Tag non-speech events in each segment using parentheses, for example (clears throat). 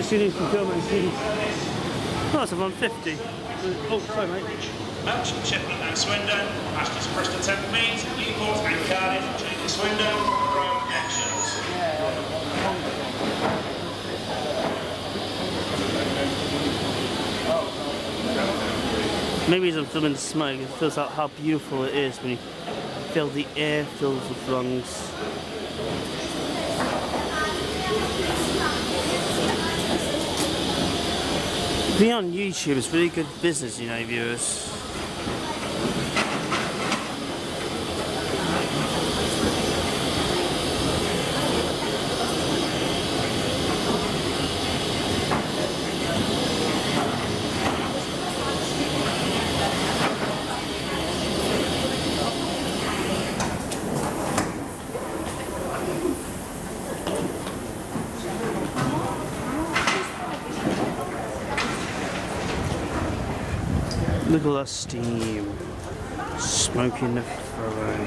German students. Oh, 150. Oh, sorry, mate. Melch, Sheffield and Swindon, Ashes, Bristol, Temple Meads, Newport and Cardiff, Swindon, Actions. Maybe as I'm filming the smoke, it feels like how beautiful it is when you feel the air fills with lungs. Being on YouTube is really good business, you know, viewers. Look at all that steam. Smoking the furrow.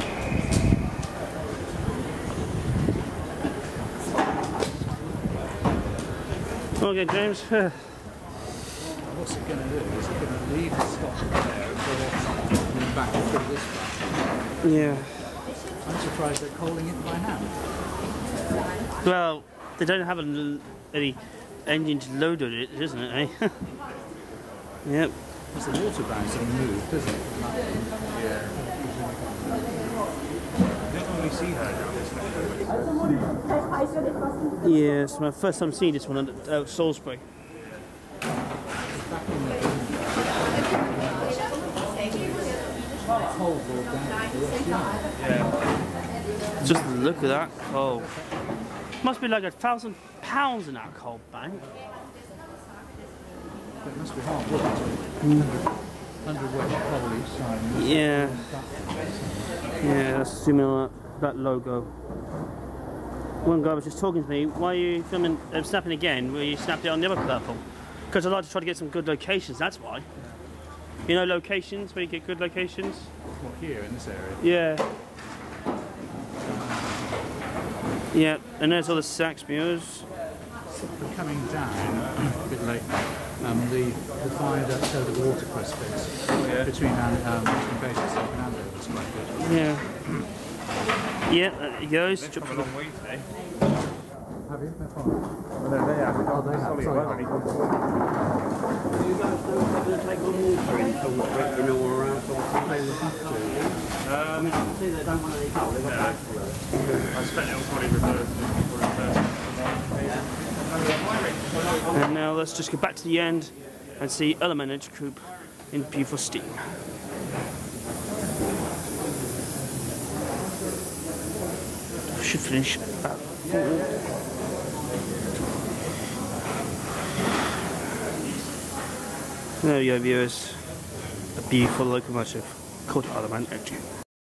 Okay, James. (laughs) What's it going to do? Is it going to leave the spot there and go off back through this way? yeah. I'm surprised they're calling it by hand. Well, they don't have any engine to load on it, isn't it, eh? (laughs) yep. Because the water bounds have moved, doesn't it? Yeah. You don't normally see her down this way. Yeah, it's my first time seeing this one at uh, Salisbury. Holes all down to the yard. Just look at that coal. Must be like a thousand pounds in that coal bank. It must be hard work. 100 wedge coal each side. Yeah. Yeah, that's zooming on that, that logo. One guy was just talking to me, why are you filming, uh, snapping again, where you snapped it on the other purple? Because I like to try to get some good locations, that's why. You know locations, where you get good locations? What, here in this area? Yeah. Yeah, and there's all the Sax Muirs. We're coming down a bit late now. Um, the, the viaduct over the watercress bits between um, um, Western Bay and South Fernando was quite good. Yeah. (clears throat) Yeah, there he goes. They've come a long way today. Have you? They're fine. Well, no, they have. Oh, they have. Solid Sorry. work, haven't You guys don't going to take on water in from what you know around sort of? They would have to. I mean, I can see they don't want any coal. They've got No. bags full of. I expect it'll probably reverse for reverse. And now let's just go back to the end and see Earl of Mount Edgcumbe in beautiful steam. Should finish about four. There you go viewers, a beautiful locomotive called Elementage.